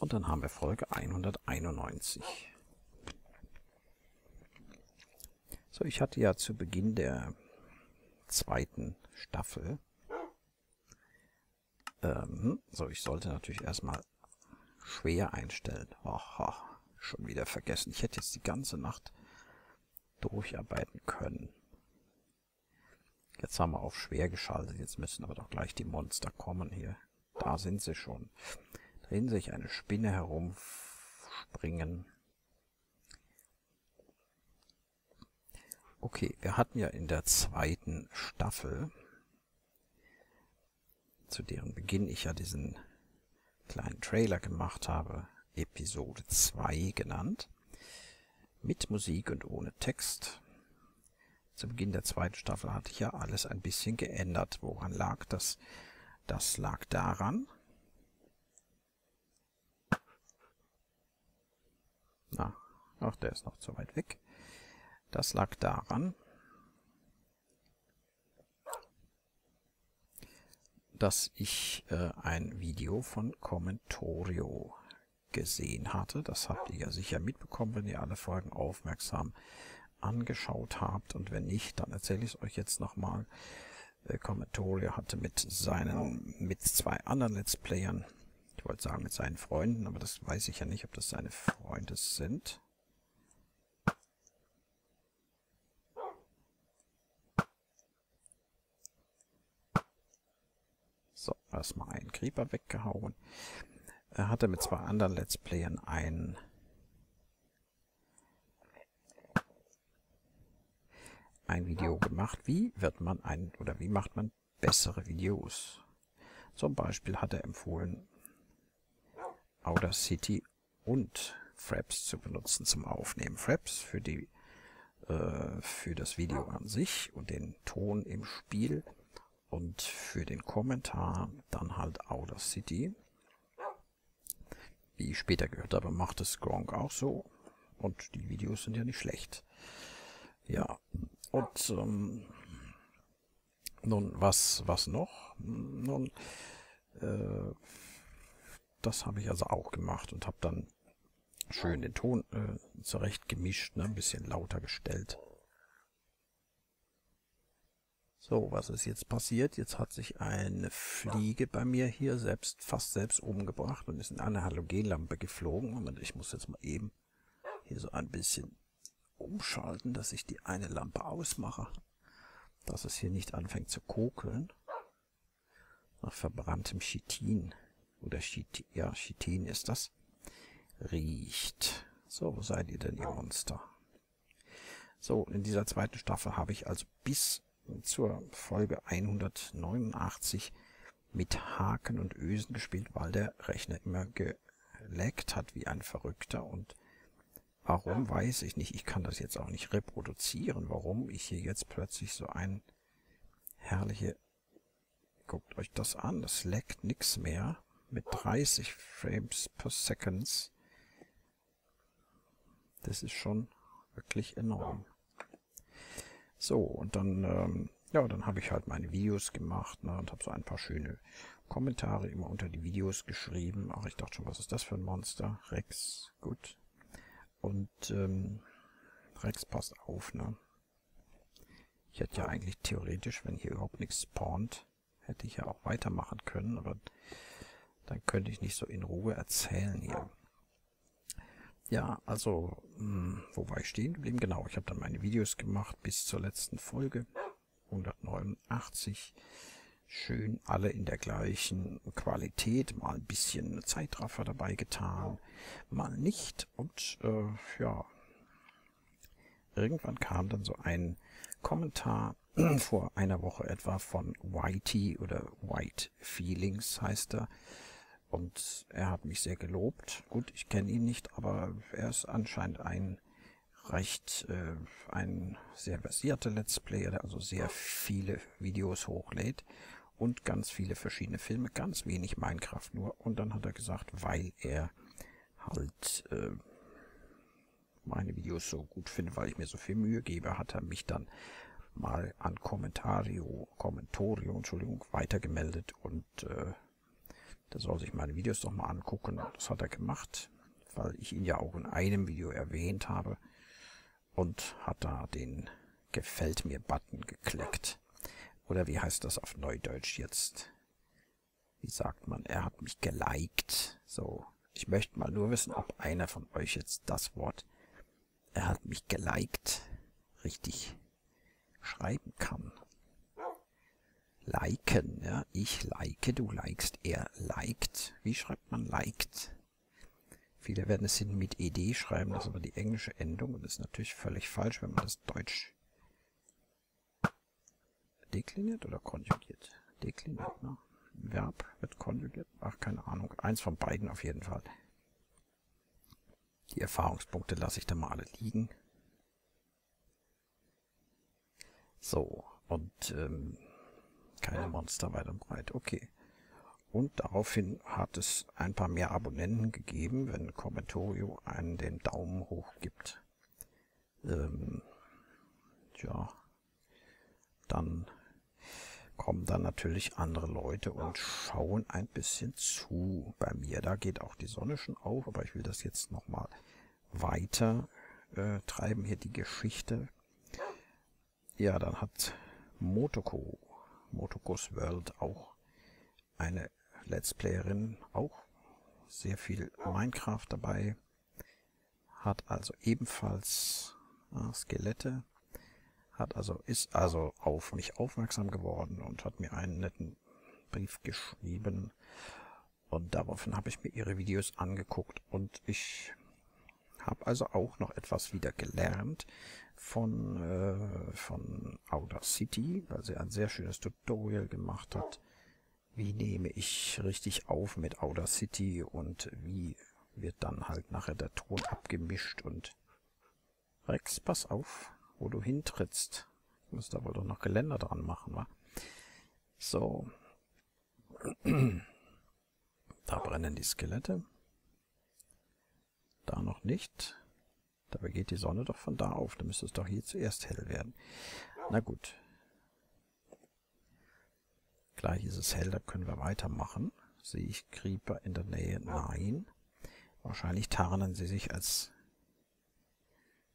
Und dann haben wir Folge 191. So, ich hatte ja zu Beginn der zweiten Staffel, ähm, so, ich sollte natürlich erstmal schwer einstellen. Aha, schon wieder vergessen. Ich hätte jetzt die ganze Nacht durcharbeiten können. Jetzt haben wir auf schwer geschaltet. Jetzt müssen aber doch gleich die Monster kommen hier. Da sind sie schon. Drehen sich eine Spinne herumspringen. Okay, wir hatten ja in der zweiten Staffel, zu deren Beginn ich ja diesen kleinen Trailer gemacht habe, Episode 2 genannt, mit Musik und ohne Text. Zu Beginn der zweiten Staffel hatte ich ja alles ein bisschen geändert. Woran lag das? Das lag daran, na, ach, der ist noch zu weit weg. Das lag daran, dass ich äh, ein Video von Commentorio gesehen hatte. Das habt ihr ja sicher mitbekommen, wenn ihr alle Folgen aufmerksam angeschaut habt. Und wenn nicht, dann erzähle ich es euch jetzt nochmal. Äh, Commentorio hatte mit seinen, mit zwei anderen Let's Playern, ich wollte sagen mit seinen Freunden, aber das weiß ich ja nicht, ob das seine Freunde sind. So, erstmal einen Creeper weggehauen. Er hatte mit zwei anderen Let's Playern ein ein Video gemacht. Wie wird man ein oder wie macht man bessere Videos? Zum Beispiel hat er empfohlen, Audacity und Fraps zu benutzen zum Aufnehmen. Fraps für die äh, für das Video an sich und den Ton im Spiel und für den Kommentar dann halt Audacity. Wie ich später gehört habe, macht es Gronk auch so. Und die Videos sind ja nicht schlecht. Ja, und ähm, nun, was, was noch? Nun, äh, das habe ich also auch gemacht und habe dann schön den Ton äh, zurecht gemischt, ne, ein bisschen lauter gestellt. So, was ist jetzt passiert? Jetzt hat sich eine Fliege bei mir hier selbst fast selbst umgebracht und ist in eine Halogenlampe geflogen. Und ich muss jetzt mal eben hier so ein bisschen umschalten, dass ich die eine Lampe ausmache. Dass es hier nicht anfängt zu kokeln. Nach verbranntem Chitin. Oder Chitin, ja, Chitin ist das. Riecht. So, wo seid ihr denn, ihr Monster? So, in dieser zweiten Staffel habe ich also bis zur Folge 189 mit Haken und Ösen gespielt, weil der Rechner immer geleckt hat wie ein Verrückter und warum weiß ich nicht. Ich kann das jetzt auch nicht reproduzieren, warum ich hier jetzt plötzlich so ein herrliche guckt euch das an, das leckt nix mehr mit 30 Frames per Seconds. Das ist schon wirklich enorm. So, und dann, ähm, ja, dann habe ich halt meine Videos gemacht ne, und habe so ein paar schöne Kommentare immer unter die Videos geschrieben. Ach, ich dachte schon, was ist das für ein Monster? Rex, gut. Und ähm, Rex passt auf, ne? Ich hätte ja eigentlich theoretisch, wenn hier überhaupt nichts spawnt, hätte ich ja auch weitermachen können, aber dann könnte ich nicht so in Ruhe erzählen hier. Ja, also, mh, hm, wo war ich stehen geblieben? Genau, ich habe dann meine Videos gemacht bis zur letzten Folge, 189. Schön alle in der gleichen Qualität, mal ein bisschen Zeitraffer dabei getan, mal nicht. Und äh, ja, irgendwann kam dann so ein Kommentar vor einer Woche etwa von Whitey oder White Feelings heißt er. Und er hat mich sehr gelobt. Gut, ich kenne ihn nicht, aber er ist anscheinend ein recht, äh, ein sehr versierter Let's Player, der also sehr viele Videos hochlädt und ganz viele verschiedene Filme, ganz wenig Minecraft nur. Und dann hat er gesagt, weil er halt äh, meine Videos so gut findet, weil ich mir so viel Mühe gebe, hat er mich dann mal an Kommentario, Kommentorio, Entschuldigung, weitergemeldet und äh, Der soll sich meine Videos doch mal angucken. Das hat er gemacht, weil ich ihn ja auch in einem Video erwähnt habe. Und hat da den Gefällt mir Button geklickt. Oder wie heißt das auf Neudeutsch jetzt? Wie sagt man? Er hat mich geliked. So. Ich möchte mal nur wissen, ob einer von euch jetzt das Wort er hat mich geliked richtig schreiben kann. Liken, ja, ich like, du likest, er liked. Wie schreibt man liked? Viele werden es hin mit ed schreiben, das ist aber die englische Endung und ist natürlich völlig falsch, wenn man das Deutsch dekliniert oder konjugiert. Dekliniert, ne? Verb wird konjugiert. Ach, keine Ahnung. Eins von beiden auf jeden Fall. Die Erfahrungspunkte lasse ich da mal alle liegen. So, und ähm, keine Monster weit und breit. Okay. Und daraufhin hat es ein paar mehr Abonnenten gegeben, wenn Commentorio einen den Daumen hoch gibt. Ähm, tja, dann kommen dann natürlich andere Leute und schauen ein bisschen zu bei mir. Da geht auch die Sonne schon auf, aber ich will das jetzt nochmal weiter äh, treiben, hier die Geschichte. Ja, dann hat Motoko, Motokos World auch eine Let's Playerin, auch sehr viel Minecraft dabei, hat also ebenfalls äh, Skelette hat also, ist also auf mich aufmerksam geworden und hat mir einen netten Brief geschrieben. Und daraufhin habe ich mir ihre Videos angeguckt und ich habe also auch noch etwas wieder gelernt von, äh, von Audacity, weil sie ein sehr schönes Tutorial gemacht hat. Wie nehme ich richtig auf mit Audacity und wie wird dann halt nachher der Ton abgemischt und Rex, pass auf wo du hintrittst. Ich muss da wohl doch noch Geländer dran machen, wa? So. Da brennen die Skelette. Da noch nicht. Dabei geht die Sonne doch von da auf. Da müsste es doch hier zuerst hell werden. Na gut. Gleich ist es hell, da können wir weitermachen. Sehe ich Creeper in der Nähe? Nein. Wahrscheinlich tarnen sie sich als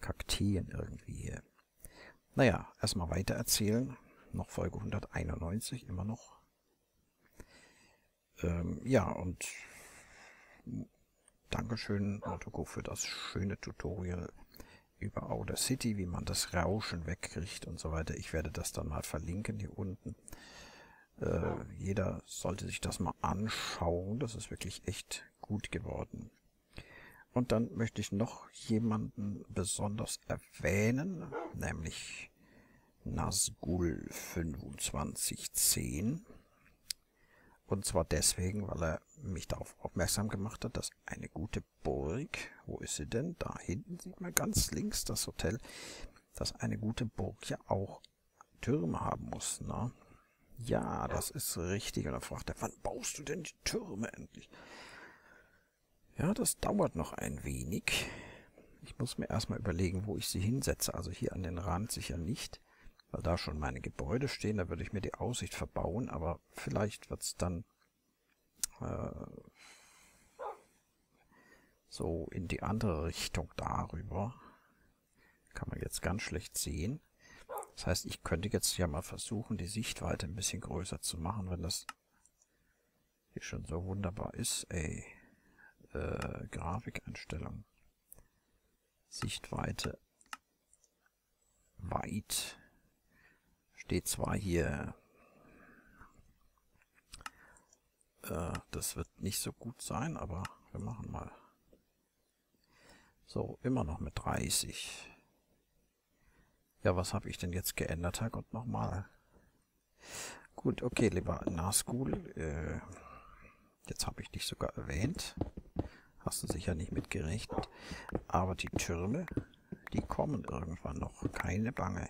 Kakteen irgendwie hier. Naja, erstmal weiter erzählen. Noch Folge 191, immer noch. Ähm, ja, und Dankeschön, Motoko, für das schöne Tutorial über Outer City, wie man das Rauschen wegkriegt und so weiter. Ich werde das dann mal verlinken hier unten. Äh, jeder sollte sich das mal anschauen. Das ist wirklich echt gut geworden. Und dann möchte ich noch jemanden besonders erwähnen, nämlich Nazgul 2510. Und zwar deswegen, weil er mich darauf aufmerksam gemacht hat, dass eine gute Burg, wo ist sie denn? Da hinten sieht man ganz links das Hotel, dass eine gute Burg ja auch Türme haben muss, ne? Ja, das ist richtig. Und er fragt er, wann baust du denn die Türme endlich? Ja, das dauert noch ein wenig. Ich muss mir erstmal überlegen, wo ich sie hinsetze. Also hier an den Rand sicher nicht, weil da schon meine Gebäude stehen. Da würde ich mir die Aussicht verbauen, aber vielleicht wird's dann äh, so in die andere Richtung darüber. Kann man jetzt ganz schlecht sehen. Das heißt, ich könnte jetzt ja mal versuchen, die Sichtweite ein bisschen größer zu machen, wenn das hier schon so wunderbar ist. Ey äh, Grafikeinstellung. Sichtweite weit. Steht zwar hier, äh, das wird nicht so gut sein, aber wir machen mal. So, immer noch mit 30. Ja, was habe ich denn jetzt geändert, Herrgott, nochmal? Gut, okay, lieber Nahschool, äh, jetzt habe ich dich sogar erwähnt. Hast du sicher nicht mitgerechnet. Aber die Türme, die kommen irgendwann noch. Keine Bange.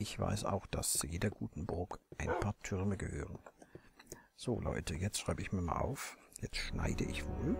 Ich weiß auch, dass zu jeder guten Burg ein paar Türme gehören. So Leute, jetzt schreibe ich mir mal auf. Jetzt schneide ich wohl.